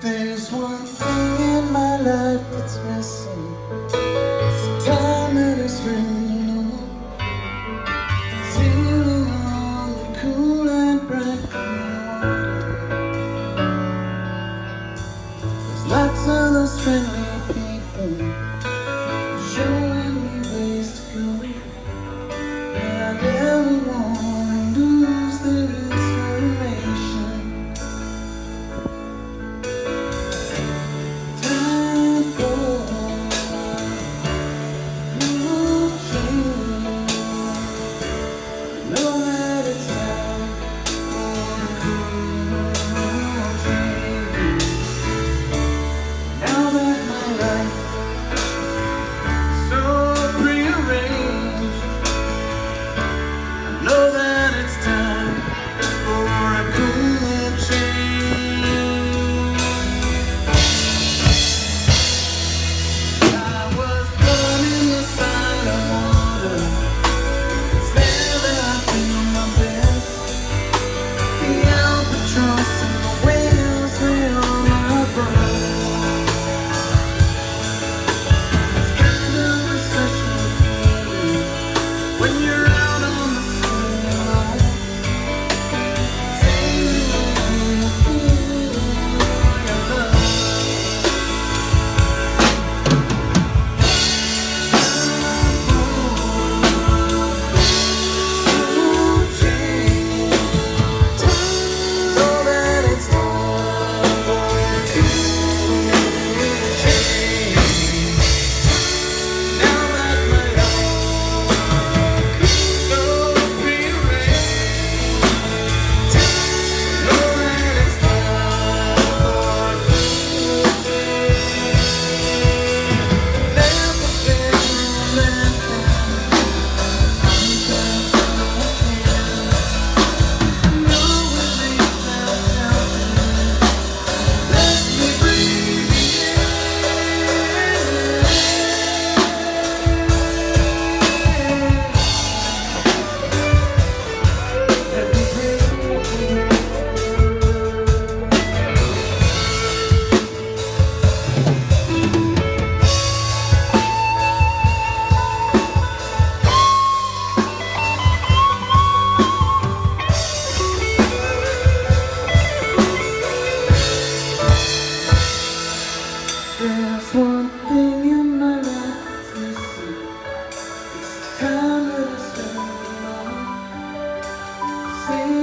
There's one thing in my life that's missing. It's time that it's raining see.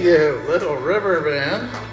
you, Little River man.